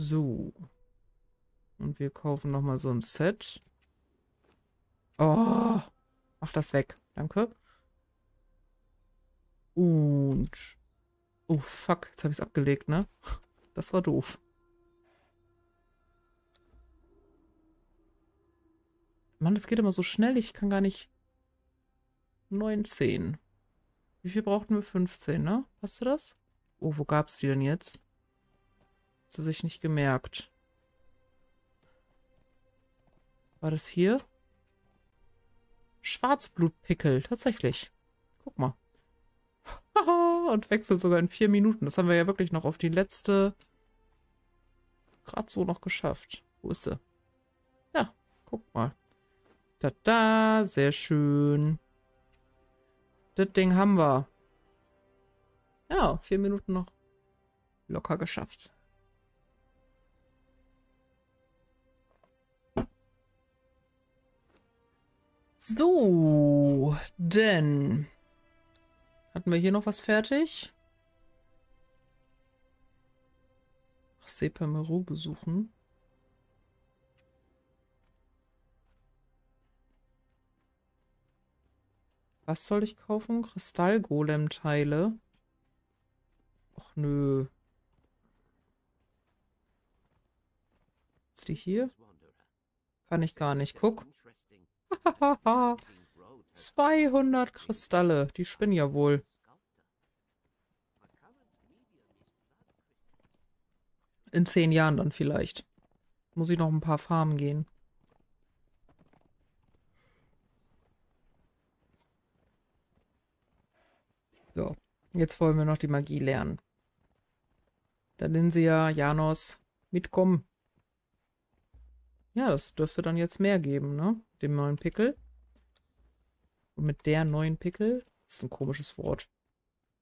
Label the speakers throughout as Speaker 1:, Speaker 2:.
Speaker 1: So. Und wir kaufen nochmal so ein Set. Oh, mach das weg. Danke. Und... Oh, fuck. Jetzt habe ich es abgelegt, ne? Das war doof. Mann, das geht immer so schnell. Ich kann gar nicht... 19. Wie viel brauchten wir? 15, ne? Hast du das? Oh, wo gab's die denn jetzt? Sie sich nicht gemerkt. War das hier? Schwarzblutpickel, tatsächlich. Guck mal. Und wechselt sogar in vier Minuten. Das haben wir ja wirklich noch auf die letzte gerade so noch geschafft. Wo ist sie? Ja, guck mal. Da, da, sehr schön. Das Ding haben wir. Ja, vier Minuten noch locker geschafft. So, denn hatten wir hier noch was fertig? Ach, Sepameru besuchen. Was soll ich kaufen? Kristallgolem-Teile. Och nö. Ist die hier? Kann ich gar nicht. Guck. 200 Kristalle. Die spinnen ja wohl. In zehn Jahren dann vielleicht. Muss ich noch ein paar Farmen gehen. So, jetzt wollen wir noch die Magie lernen. Da Linsia, Janos, mitkommen. Ja, das dürfte dann jetzt mehr geben, ne? Dem neuen Pickel. Und mit der neuen Pickel, das ist ein komisches Wort.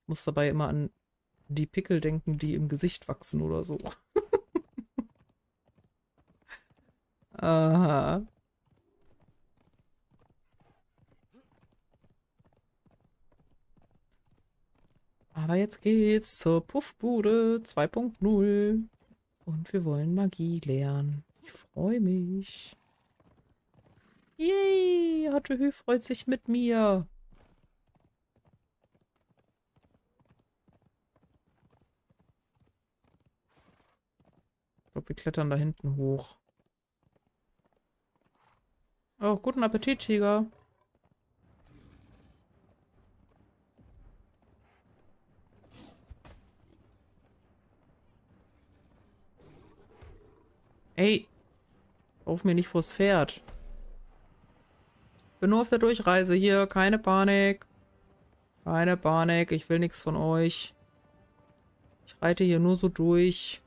Speaker 1: Ich muss dabei immer an die Pickel denken, die im Gesicht wachsen oder so. Aha. Aber jetzt geht's zur Puffbude 2.0. Und wir wollen Magie lernen. Ich freue mich. Yay, Hattehü freut sich mit mir. Ich glaube, wir klettern da hinten hoch. Oh, guten Appetit, Tiger. Ey, auf mir nicht vors Pferd. Bin nur auf der Durchreise hier, keine Panik. Keine Panik, ich will nichts von euch. Ich reite hier nur so durch.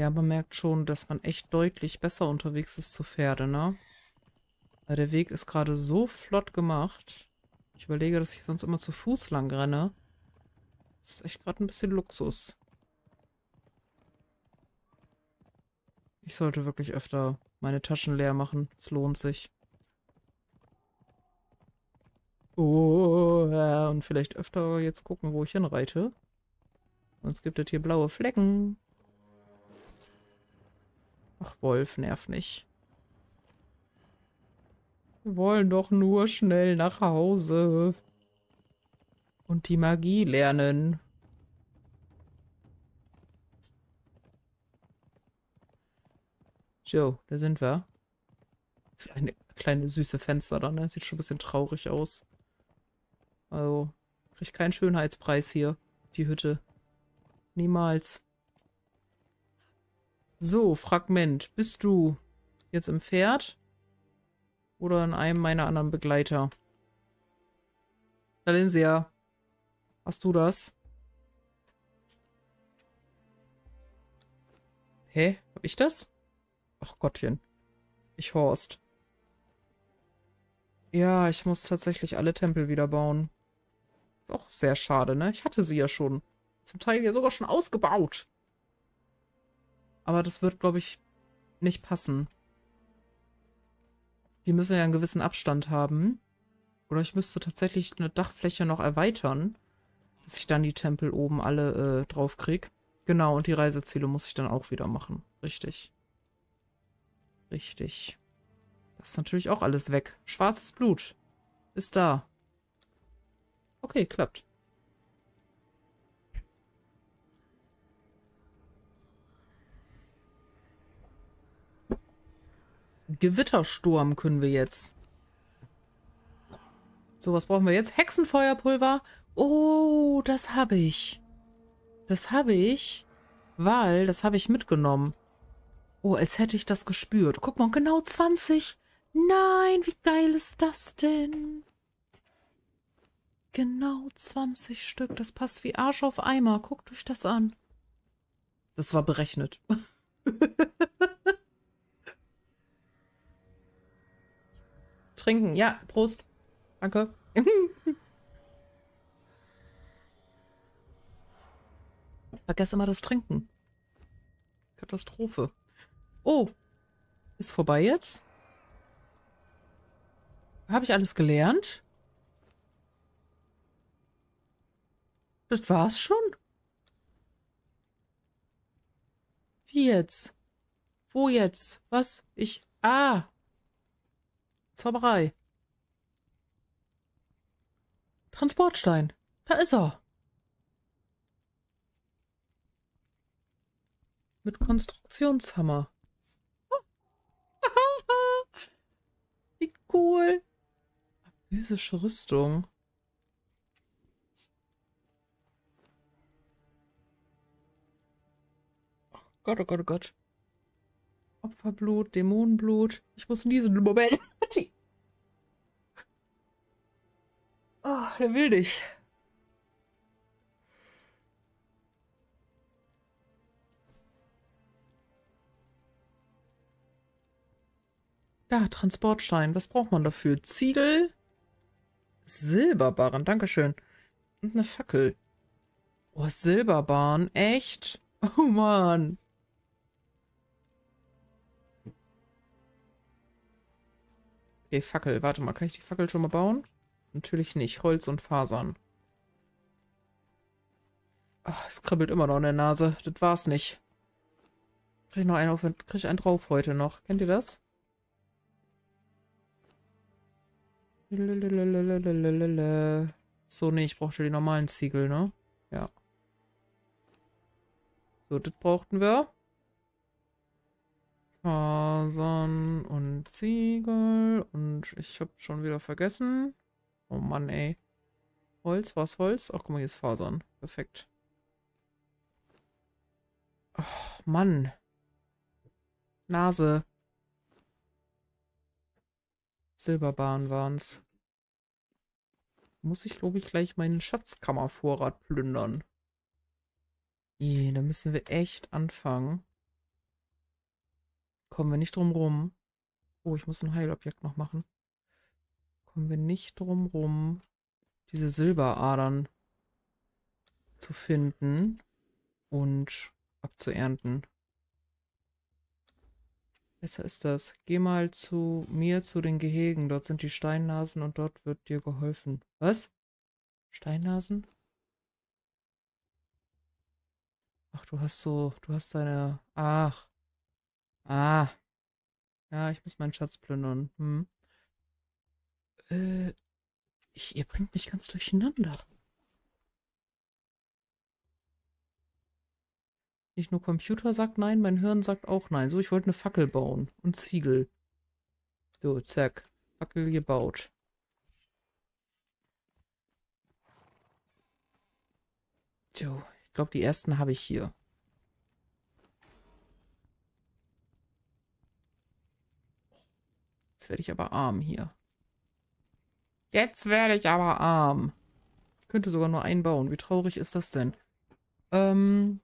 Speaker 1: Ja, man merkt schon, dass man echt deutlich besser unterwegs ist zu Pferde, ne? Weil der Weg ist gerade so flott gemacht. Ich überlege, dass ich sonst immer zu Fuß lang renne. Das ist echt gerade ein bisschen Luxus. Ich sollte wirklich öfter meine Taschen leer machen. Es lohnt sich. Oh, ja, und vielleicht öfter jetzt gucken, wo ich hinreite. Sonst gibt es hier blaue Flecken. Ach, Wolf, nerv nicht. Wir wollen doch nur schnell nach Hause. Und die Magie lernen. So, da sind wir. Das ist eine kleine süße Fenster da, ne? Sieht schon ein bisschen traurig aus. Also, kriegt keinen Schönheitspreis hier, die Hütte. Niemals. So, Fragment. Bist du jetzt im Pferd? Oder in einem meiner anderen Begleiter? Valensia, hast du das? Hä? Hab ich das? Ach Gottchen. Ich Horst. Ja, ich muss tatsächlich alle Tempel wieder bauen. Ist auch sehr schade, ne? Ich hatte sie ja schon. Zum Teil ja sogar schon ausgebaut. Aber das wird, glaube ich, nicht passen. Die müssen ja einen gewissen Abstand haben. Oder ich müsste tatsächlich eine Dachfläche noch erweitern, dass ich dann die Tempel oben alle äh, drauf. Genau, und die Reiseziele muss ich dann auch wieder machen. Richtig. Richtig. Das ist natürlich auch alles weg. Schwarzes Blut. Ist da. Okay, klappt. Gewittersturm können wir jetzt. So, was brauchen wir jetzt? Hexenfeuerpulver. Oh, das habe ich. Das habe ich, weil das habe ich mitgenommen. Oh, als hätte ich das gespürt. Guck mal, genau 20. Nein, wie geil ist das denn? Genau 20 Stück. Das passt wie Arsch auf Eimer. Guckt euch das an. Das war berechnet. Trinken, ja, Prost. Danke. Vergesse immer das Trinken. Katastrophe. Oh, ist vorbei jetzt? Habe ich alles gelernt? Das war's schon? Wie jetzt? Wo jetzt? Was? Ich... Ah! Zauberei. Transportstein. Da ist er. Mit Konstruktionshammer. Wie cool. Physische Rüstung. Oh Gott, oh Gott, oh Gott. Opferblut, Dämonenblut. Ich muss niesen. Moment. oh, der will dich. Da, Transportstein. Was braucht man dafür? Ziegel? Silberbarren, Dankeschön. Und eine Fackel. Oh, Silberbahn. Echt? Oh Mann. Okay, Fackel. Warte mal, kann ich die Fackel schon mal bauen? Natürlich nicht. Holz und Fasern. Ach, es kribbelt immer noch in der Nase. Das war's nicht. Krieg ich noch einen auf, krieg ich einen drauf heute noch. Kennt ihr das? So, nee, ich brauchte die normalen Ziegel, ne? Ja. So, das brauchten wir. Fasern und Ziegel. Und ich habe schon wieder vergessen. Oh Mann, ey. Holz, was Holz? Ach, guck mal, hier ist Fasern. Perfekt. Oh, Mann. Nase. Silberbahn waren es. Muss ich, glaube ich, gleich meinen Schatzkammervorrat plündern. Nee, da müssen wir echt anfangen. Kommen wir nicht drum rum. Oh, ich muss ein Heilobjekt noch machen. Kommen wir nicht drum rum, diese Silberadern zu finden und abzuernten. Besser ist das. Geh mal zu mir zu den Gehegen. Dort sind die Steinnasen und dort wird dir geholfen. Was? Steinnasen? Ach, du hast so, du hast deine, ach. Ah. Ja, ich muss meinen Schatz plündern. Hm. Äh, ich, ihr bringt mich ganz durcheinander. Nicht nur Computer sagt nein, mein Hirn sagt auch nein. So, ich wollte eine Fackel bauen und Ziegel. So, zack. Fackel gebaut. So, ich glaube, die ersten habe ich hier. Werde ich aber arm hier. Jetzt werde ich aber arm. könnte sogar nur einen bauen. Wie traurig ist das denn? Ähm.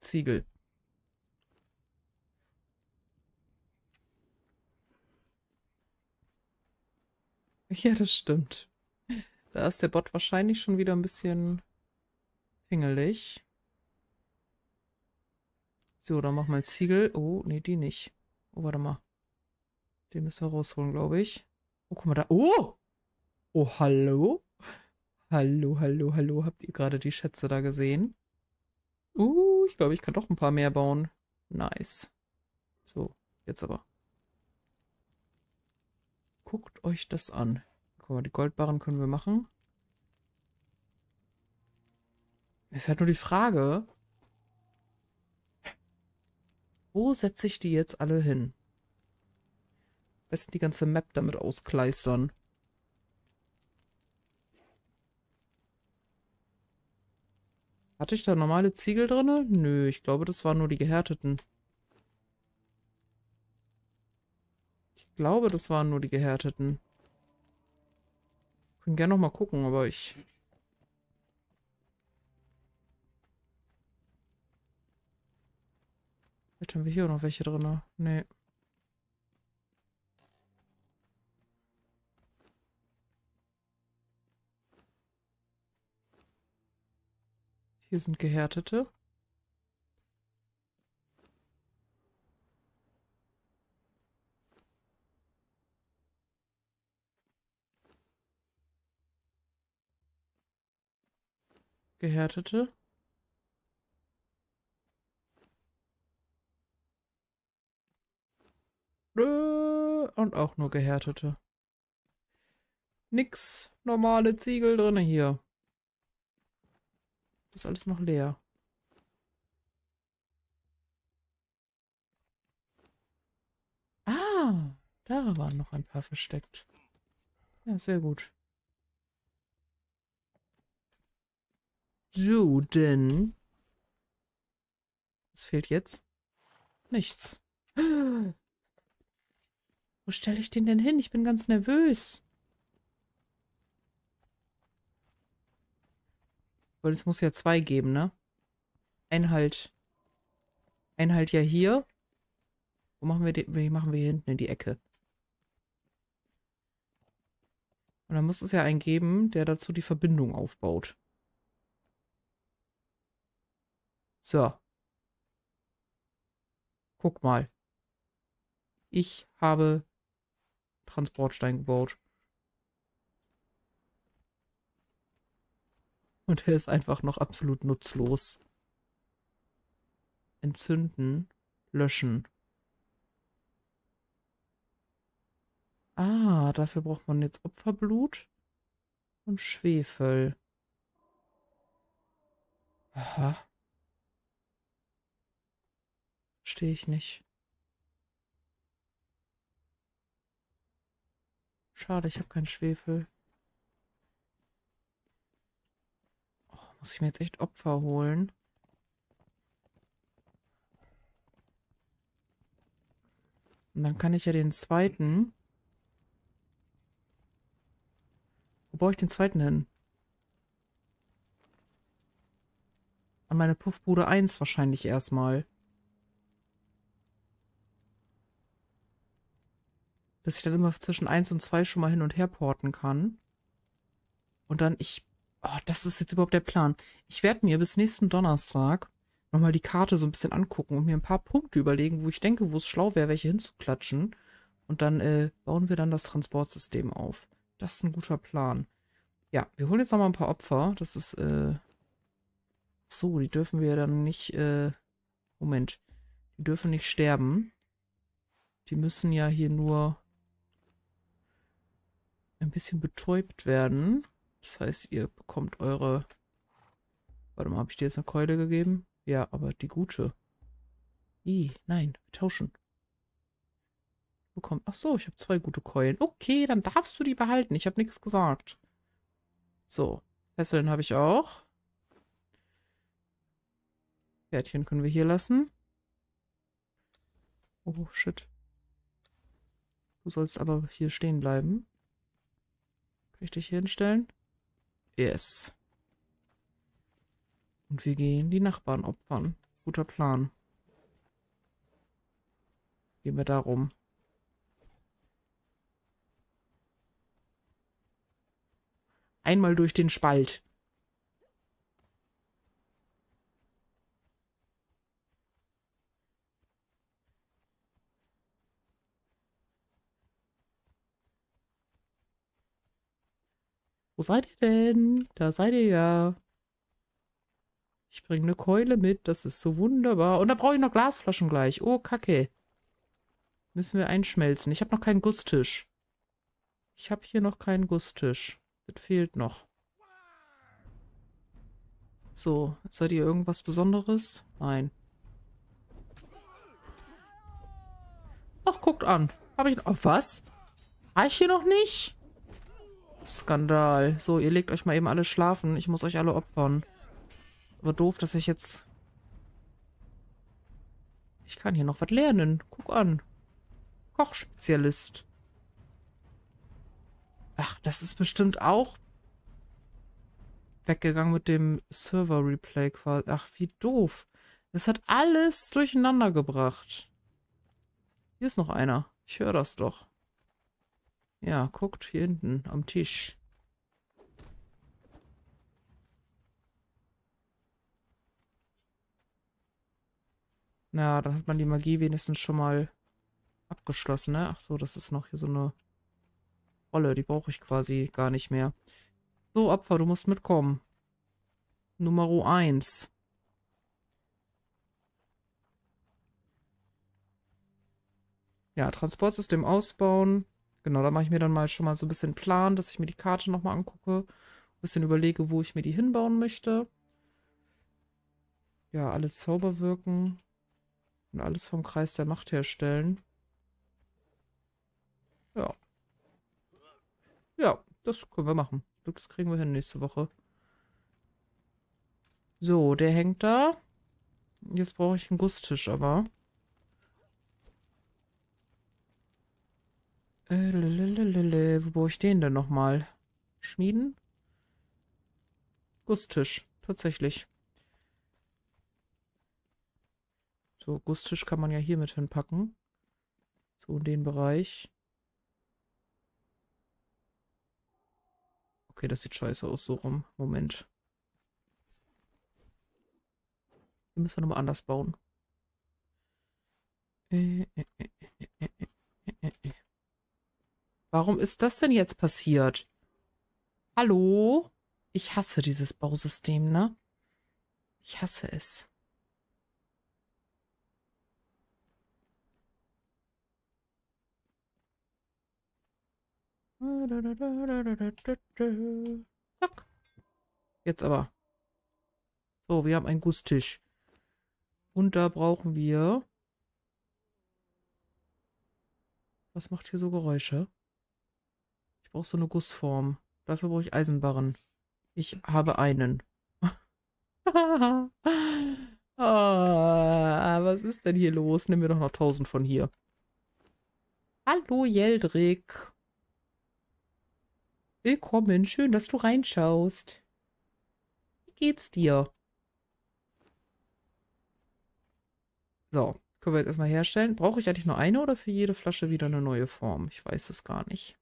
Speaker 1: Ziegel. Ja, das stimmt. Da ist der Bot wahrscheinlich schon wieder ein bisschen pingelig. So, dann mach mal Ziegel. Oh, nee, die nicht. Oh, warte mal. Den müssen wir rausholen, glaube ich. Oh, guck mal da. Oh! Oh, hallo? Hallo, hallo, hallo. Habt ihr gerade die Schätze da gesehen? Uh, ich glaube, ich kann doch ein paar mehr bauen. Nice. So, jetzt aber. Guckt euch das an. Guck mal, die Goldbarren können wir machen. Ist halt nur die Frage, wo setze ich die jetzt alle hin? Am besten die ganze Map damit auskleistern. Hatte ich da normale Ziegel drin? Nö, ich glaube, das waren nur die gehärteten. Ich glaube, das waren nur die gehärteten. Können gerne noch mal gucken, aber ich... Vielleicht haben wir hier auch noch welche drin. Nee. Hier sind gehärtete. Gehärtete. Und auch nur gehärtete. Nix normale Ziegel drin hier. Das ist alles noch leer. Ah, da waren noch ein paar versteckt. Ja, sehr gut. So, denn... Was fehlt jetzt? Nichts. Wo stelle ich den denn hin? Ich bin ganz nervös. Weil es muss ja zwei geben, ne? Ein halt. Ein halt ja hier. Wo machen wir den? Wie machen wir hier hinten in die Ecke? Und dann muss es ja einen geben, der dazu die Verbindung aufbaut. So. Guck mal. Ich habe Transportstein gebaut. Und er ist einfach noch absolut nutzlos. Entzünden. Löschen. Ah, dafür braucht man jetzt Opferblut und Schwefel. Aha. Verstehe ich nicht. Schade, ich habe keinen Schwefel. Muss ich mir jetzt echt Opfer holen? Und dann kann ich ja den zweiten... Wo baue ich den zweiten hin? An meine Puffbude 1 wahrscheinlich erstmal. Dass ich dann immer zwischen 1 und 2 schon mal hin und her porten kann. Und dann, ich Oh, das ist jetzt überhaupt der Plan. Ich werde mir bis nächsten Donnerstag nochmal die Karte so ein bisschen angucken und mir ein paar Punkte überlegen, wo ich denke, wo es schlau wäre, welche hinzuklatschen. Und dann äh, bauen wir dann das Transportsystem auf. Das ist ein guter Plan. Ja, wir holen jetzt nochmal ein paar Opfer. Das ist, äh... So, die dürfen wir dann nicht, äh... Moment. Die dürfen nicht sterben. Die müssen ja hier nur ein bisschen betäubt werden. Das heißt, ihr bekommt eure... Warte mal, habe ich dir jetzt eine Keule gegeben? Ja, aber die gute. I, nein, tauschen. Bekommt. Ach so, ich habe zwei gute Keulen. Okay, dann darfst du die behalten. Ich habe nichts gesagt. So, Fesseln habe ich auch. Pferdchen können wir hier lassen. Oh, shit. Du sollst aber hier stehen bleiben. Hier hinstellen? Yes. Und wir gehen die Nachbarn opfern. Guter Plan. Gehen wir darum. Einmal durch den Spalt. Seid ihr denn? Da seid ihr ja. Ich bringe eine Keule mit. Das ist so wunderbar. Und da brauche ich noch Glasflaschen gleich. Oh, Kacke. Müssen wir einschmelzen. Ich habe noch keinen Gusstisch. Ich habe hier noch keinen Gusstisch. Das fehlt noch. So, seid ihr irgendwas Besonderes? Nein. Ach, guckt an. Habe ich noch... Was? War ich hier noch nicht? Skandal. So, ihr legt euch mal eben alle schlafen. Ich muss euch alle opfern. Aber doof, dass ich jetzt... Ich kann hier noch was lernen. Guck an. Kochspezialist. Ach, das ist bestimmt auch weggegangen mit dem Server-Replay quasi. Ach, wie doof. Das hat alles durcheinander gebracht. Hier ist noch einer. Ich höre das doch. Ja, guckt hier hinten am Tisch. Na, dann hat man die Magie wenigstens schon mal abgeschlossen, ne? Ach so, das ist noch hier so eine Rolle. Die brauche ich quasi gar nicht mehr. So, Opfer, du musst mitkommen. Nummer 1. Ja, Transportsystem ausbauen. Genau, da mache ich mir dann mal schon mal so ein bisschen Plan, dass ich mir die Karte nochmal angucke. Ein bisschen überlege, wo ich mir die hinbauen möchte. Ja, alle Zauber wirken. Und alles vom Kreis der Macht herstellen. Ja. Ja, das können wir machen. Ich das kriegen wir hin nächste Woche. So, der hängt da. Jetzt brauche ich einen Gusstisch aber. Wo brauche ich den denn nochmal? Schmieden? Gusstisch, tatsächlich. So, Gusstisch kann man ja hier mit hinpacken. So in den Bereich. Okay, das sieht scheiße aus, so rum. Moment. Hier müssen wir nochmal anders bauen. Äh, äh, äh, Warum ist das denn jetzt passiert? Hallo? Ich hasse dieses Bausystem, ne? Ich hasse es. Zack. Jetzt aber. So, wir haben einen Gusstisch. Und da brauchen wir... Was macht hier so Geräusche? Brauche so eine Gussform. Dafür brauche ich Eisenbarren. Ich habe einen. oh, was ist denn hier los? Nehmen wir doch noch tausend von hier. Hallo, Jeldrik. Willkommen. Schön, dass du reinschaust. Wie geht's dir? So, können wir jetzt erstmal herstellen. Brauche ich eigentlich nur eine oder für jede Flasche wieder eine neue Form? Ich weiß es gar nicht.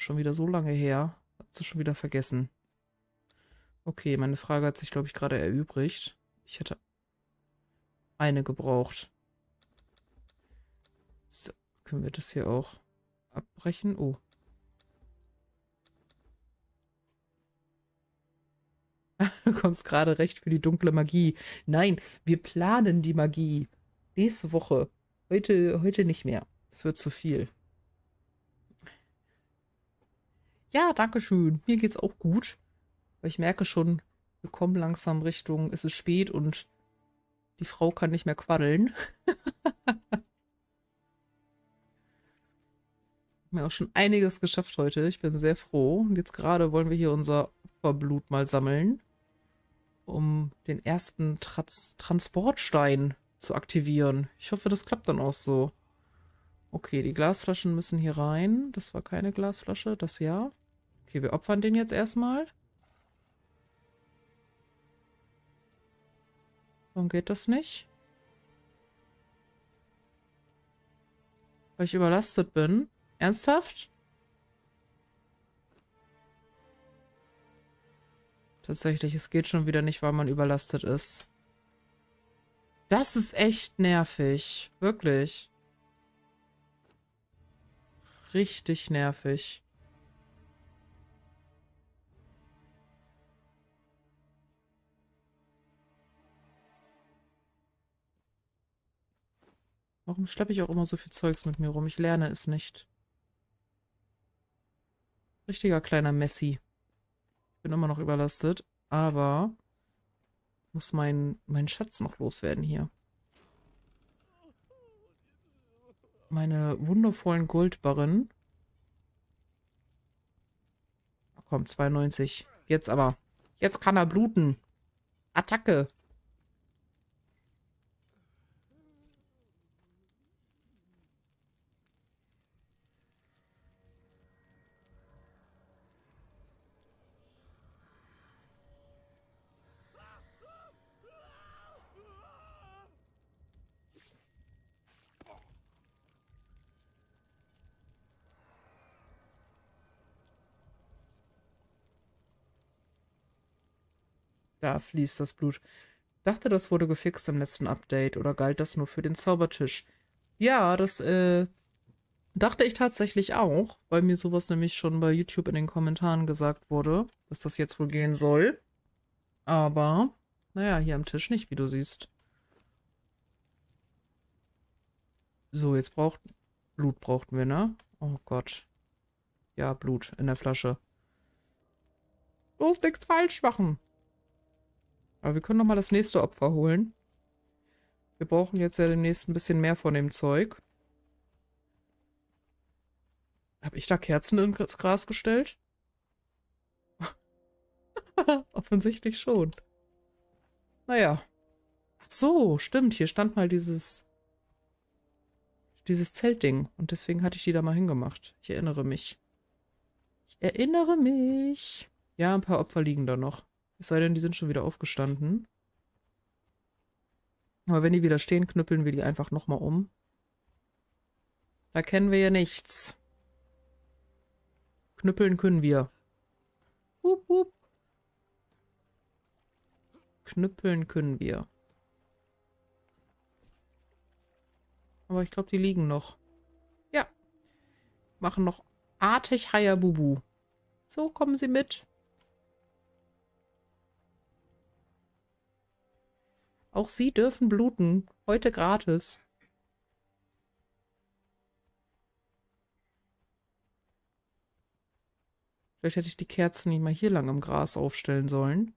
Speaker 1: Schon wieder so lange her. Hast du schon wieder vergessen. Okay, meine Frage hat sich, glaube ich, gerade erübrigt. Ich hätte eine gebraucht. So, können wir das hier auch abbrechen? Oh. Du kommst gerade recht für die dunkle Magie. Nein, wir planen die Magie. Nächste Woche. Heute, heute nicht mehr. Es wird zu viel. Ja, danke schön. Mir geht's auch gut. Aber ich merke schon, wir kommen langsam Richtung, es ist spät und die Frau kann nicht mehr quaddeln. Wir haben auch schon einiges geschafft heute. Ich bin sehr froh. Und jetzt gerade wollen wir hier unser Opferblut mal sammeln, um den ersten Trans Transportstein zu aktivieren. Ich hoffe, das klappt dann auch so. Okay, die Glasflaschen müssen hier rein. Das war keine Glasflasche, das ja. Okay, wir opfern den jetzt erstmal. Warum geht das nicht? Weil ich überlastet bin. Ernsthaft? Tatsächlich, es geht schon wieder nicht, weil man überlastet ist. Das ist echt nervig. Wirklich. Richtig nervig. Warum schleppe ich auch immer so viel Zeugs mit mir rum? Ich lerne es nicht. Richtiger kleiner Messi. Ich bin immer noch überlastet, aber muss mein, mein Schatz noch loswerden hier. Meine wundervollen Goldbarren. Komm, 92. Jetzt aber. Jetzt kann er bluten. Attacke. Da fließt das Blut. Dachte, das wurde gefixt im letzten Update oder galt das nur für den Zaubertisch? Ja, das äh, dachte ich tatsächlich auch, weil mir sowas nämlich schon bei YouTube in den Kommentaren gesagt wurde, dass das jetzt wohl gehen soll. Aber, naja, hier am Tisch nicht, wie du siehst. So, jetzt braucht... Blut brauchten wir, ne? Oh Gott. Ja, Blut in der Flasche. Bloß nichts falsch machen. Aber wir können noch mal das nächste Opfer holen. Wir brauchen jetzt ja demnächst ein bisschen mehr von dem Zeug. Habe ich da Kerzen ins Gras gestellt? Offensichtlich schon. Naja. Ach so, stimmt. Hier stand mal dieses dieses Zeltding. Und deswegen hatte ich die da mal hingemacht. Ich erinnere mich. Ich erinnere mich. Ja, ein paar Opfer liegen da noch. Es sei denn, die sind schon wieder aufgestanden. Aber wenn die wieder stehen, knüppeln wir die einfach nochmal um. Da kennen wir ja nichts. Knüppeln können wir. Hup, hup. Knüppeln können wir. Aber ich glaube, die liegen noch. Ja. Machen noch artig Hayabubu. So, kommen Sie mit. Auch Sie dürfen bluten. Heute gratis. Vielleicht hätte ich die Kerzen nicht mal hier lang im Gras aufstellen sollen.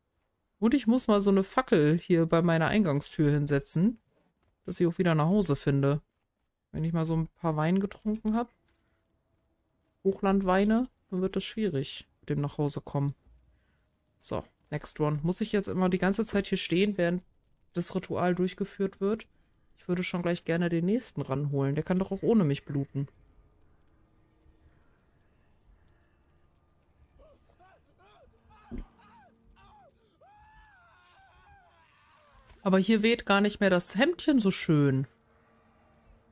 Speaker 1: Und ich muss mal so eine Fackel hier bei meiner Eingangstür hinsetzen, dass ich auch wieder nach Hause finde. Wenn ich mal so ein paar Wein getrunken habe, Hochlandweine, dann wird das schwierig mit dem nach Hause kommen. So, next one. Muss ich jetzt immer die ganze Zeit hier stehen, während das Ritual durchgeführt wird. Ich würde schon gleich gerne den nächsten ranholen. Der kann doch auch ohne mich bluten. Aber hier weht gar nicht mehr das Hemdchen so schön.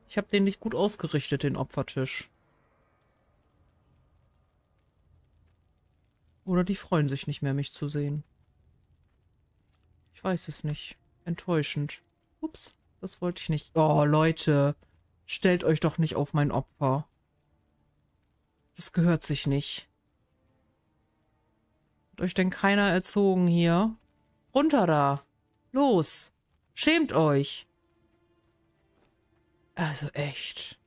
Speaker 1: Ich habe den nicht gut ausgerichtet, den Opfertisch. Oder die freuen sich nicht mehr, mich zu sehen. Ich weiß es nicht. Enttäuschend. Ups, das wollte ich nicht. Oh, Leute. Stellt euch doch nicht auf mein Opfer. Das gehört sich nicht. Hat euch denn keiner erzogen hier? Runter da. Los. Schämt euch. Also echt.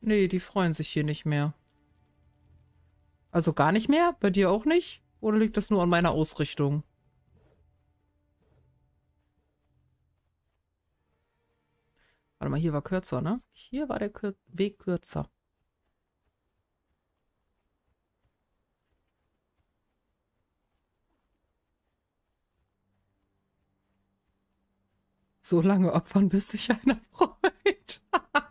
Speaker 1: Nee, die freuen sich hier nicht mehr. Also gar nicht mehr? Bei dir auch nicht? Oder liegt das nur an meiner Ausrichtung? Warte mal, hier war kürzer, ne? Hier war der Kür Weg kürzer. So lange opfern, bis sich einer freut.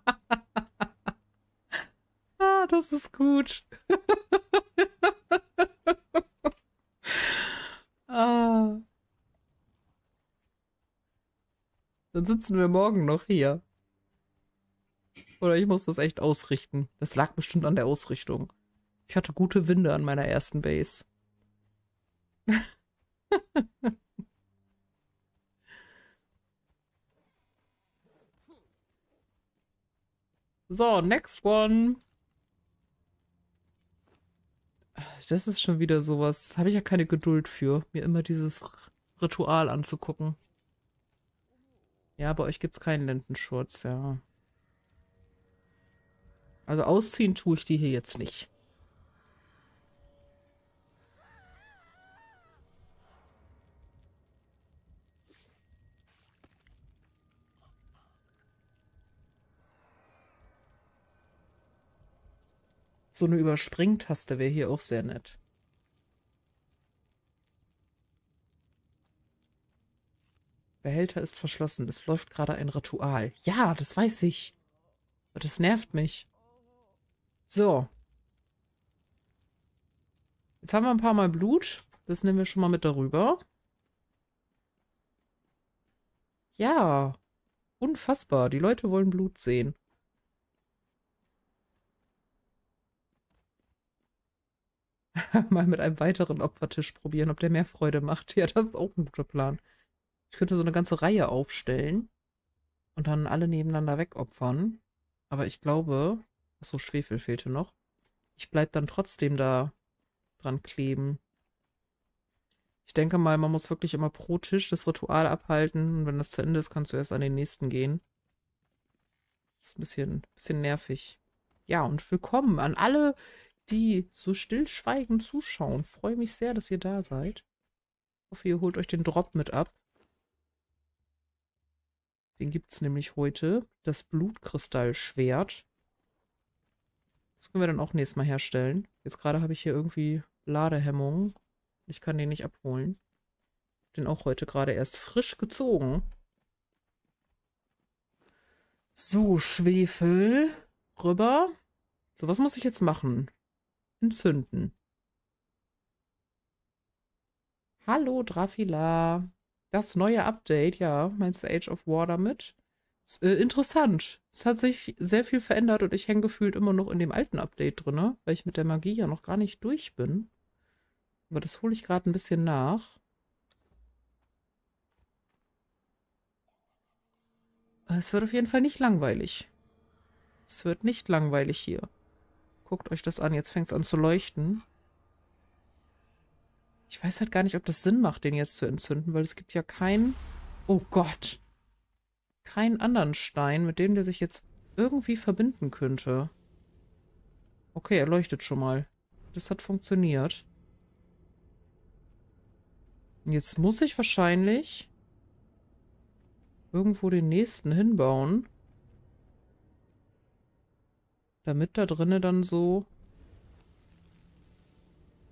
Speaker 1: ah, das ist gut. ah. Dann sitzen wir morgen noch hier. Oder ich muss das echt ausrichten. Das lag bestimmt an der Ausrichtung. Ich hatte gute Winde an meiner ersten Base. so, next one. Das ist schon wieder sowas. Habe ich ja keine Geduld für, mir immer dieses Ritual anzugucken. Ja, bei euch gibt es keinen Lendenschurz, ja. Also ausziehen tue ich die hier jetzt nicht. So eine Überspringtaste wäre hier auch sehr nett. Behälter ist verschlossen. Es läuft gerade ein Ritual. Ja, das weiß ich. Aber das nervt mich. So. Jetzt haben wir ein paar Mal Blut. Das nehmen wir schon mal mit darüber. Ja. Unfassbar. Die Leute wollen Blut sehen. mal mit einem weiteren Opfertisch probieren, ob der mehr Freude macht. Ja, das ist auch ein guter Plan. Ich könnte so eine ganze Reihe aufstellen und dann alle nebeneinander wegopfern. Aber ich glaube, achso, Schwefel fehlte noch. Ich bleibe dann trotzdem da dran kleben. Ich denke mal, man muss wirklich immer pro Tisch das Ritual abhalten. Und wenn das zu Ende ist, kannst du erst an den nächsten gehen. Das ist ein bisschen, bisschen nervig. Ja, und willkommen an alle, die so stillschweigend zuschauen. Freue mich sehr, dass ihr da seid. Ich hoffe, ihr holt euch den Drop mit ab. Den gibt es nämlich heute. Das Blutkristallschwert. Das können wir dann auch nächstes Mal herstellen. Jetzt gerade habe ich hier irgendwie Ladehemmungen. Ich kann den nicht abholen. Den auch heute gerade erst frisch gezogen. So, Schwefel rüber. So, was muss ich jetzt machen? Entzünden. Hallo, Drafila. Das neue Update, ja. Meinst du Age of War damit? Ist, äh, interessant. Es hat sich sehr viel verändert und ich hänge gefühlt immer noch in dem alten Update drin, weil ich mit der Magie ja noch gar nicht durch bin. Aber das hole ich gerade ein bisschen nach. Es wird auf jeden Fall nicht langweilig. Es wird nicht langweilig hier. Guckt euch das an. Jetzt fängt es an zu leuchten. Ich weiß halt gar nicht, ob das Sinn macht, den jetzt zu entzünden, weil es gibt ja keinen... Oh Gott! Keinen anderen Stein, mit dem der sich jetzt irgendwie verbinden könnte. Okay, er leuchtet schon mal. Das hat funktioniert. Jetzt muss ich wahrscheinlich irgendwo den nächsten hinbauen. Damit da drinnen dann so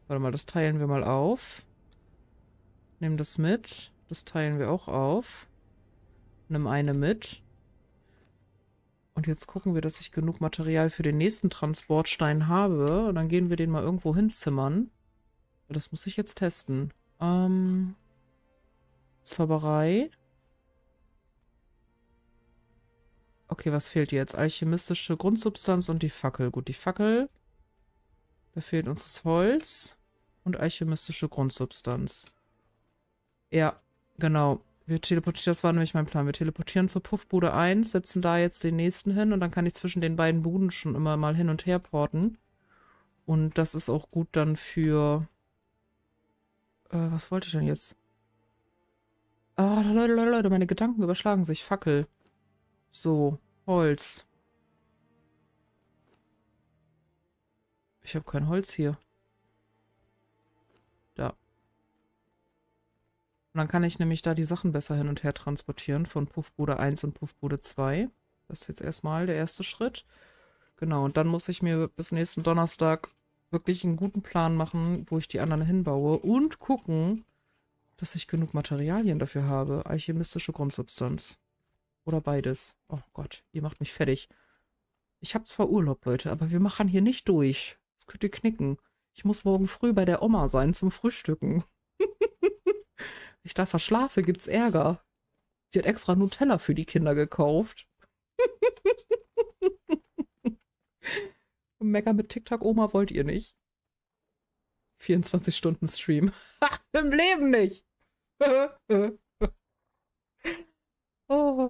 Speaker 1: Warte mal, das teilen wir mal auf. Nehmen das mit. Das teilen wir auch auf. Nimm eine mit. Und jetzt gucken wir, dass ich genug Material für den nächsten Transportstein habe. Und dann gehen wir den mal irgendwo hinzimmern. Das muss ich jetzt testen. Ähm, Zauberei. Okay, was fehlt jetzt? Alchemistische Grundsubstanz und die Fackel. Gut, die Fackel da fehlt uns das Holz und alchemistische Grundsubstanz. Ja, genau. Wir teleportieren, das war nämlich mein Plan. Wir teleportieren zur Puffbude 1, setzen da jetzt den nächsten hin und dann kann ich zwischen den beiden Buden schon immer mal hin und her porten. Und das ist auch gut dann für... Äh, was wollte ich denn jetzt? Ah, oh, Leute, Leute, Leute, meine Gedanken überschlagen sich. Fackel. So, Holz. Ich habe kein Holz hier. Da. Und dann kann ich nämlich da die Sachen besser hin und her transportieren von Puffbude 1 und Puffbude 2. Das ist jetzt erstmal der erste Schritt. Genau, und dann muss ich mir bis nächsten Donnerstag wirklich einen guten Plan machen, wo ich die anderen hinbaue und gucken, dass ich genug Materialien dafür habe. Alchemistische Grundsubstanz. Oder beides. Oh Gott, ihr macht mich fertig. Ich habe zwar Urlaub, Leute, aber wir machen hier nicht durch. Das könnt ihr knicken. Ich muss morgen früh bei der Oma sein zum Frühstücken. ich da verschlafe, gibt's Ärger. Die hat extra Nutella für die Kinder gekauft. Mecker mit TikTok-Oma wollt ihr nicht. 24 Stunden Stream. Im Leben nicht. oh.